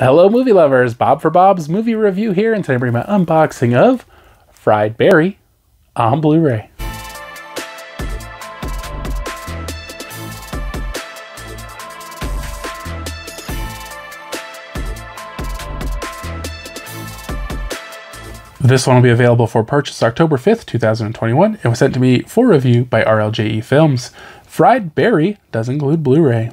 Hello, movie lovers. Bob for Bob's movie review here, and today I bring my unboxing of Fried Barry on Blu ray. This one will be available for purchase October 5th, 2021. It was sent to me for review by RLJE Films. Fried Barry does include Blu ray.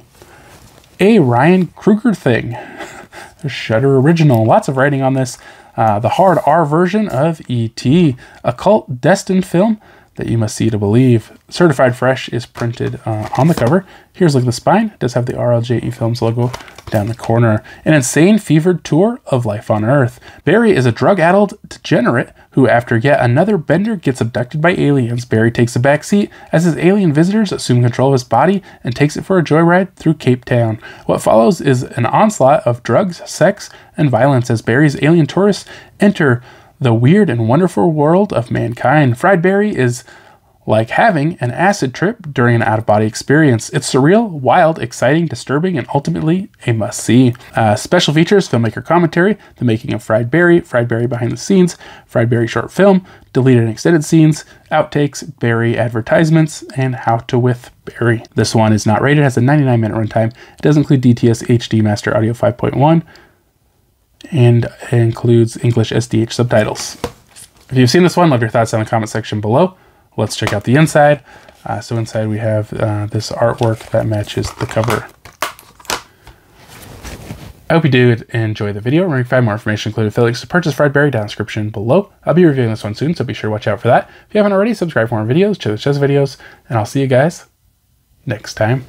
A Ryan Kruger thing. The Shudder original. Lots of writing on this. Uh, the hard R version of E.T., a cult destined film that you must see to believe. Certified Fresh is printed uh, on the cover. Here's like the spine. It does have the RLJE Films logo down the corner. An insane fevered tour of life on Earth. Barry is a drug-addled degenerate who, after yet another bender gets abducted by aliens, Barry takes a backseat as his alien visitors assume control of his body and takes it for a joyride through Cape Town. What follows is an onslaught of drugs, sex, and violence as Barry's alien tourists enter the weird and wonderful world of mankind. Fried Barry is like having an acid trip during an out of body experience. It's surreal, wild, exciting, disturbing, and ultimately a must see. Uh, special features, filmmaker commentary, the making of Fried Barry, Fried Barry behind the scenes, Fried Barry short film, deleted and extended scenes, outtakes, Barry advertisements, and how to with Barry. This one is not rated, has a 99 minute runtime. It does include DTS HD Master Audio 5.1 and includes English SDH subtitles. If you've seen this one, leave your thoughts in the comment section below let's check out the inside. Uh, so inside we have uh, this artwork that matches the cover. I hope you do enjoy the video. Remember, you can find more information, including affiliates to purchase Fried Barry down in the description below. I'll be reviewing this one soon, so be sure to watch out for that. If you haven't already, subscribe for more videos, check the videos, and I'll see you guys next time.